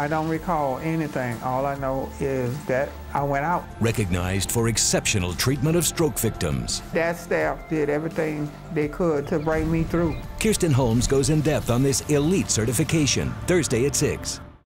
I don't recall anything. All I know is that I went out. Recognized for exceptional treatment of stroke victims. That staff did everything they could to bring me through. Kirsten Holmes goes in depth on this elite certification Thursday at 6.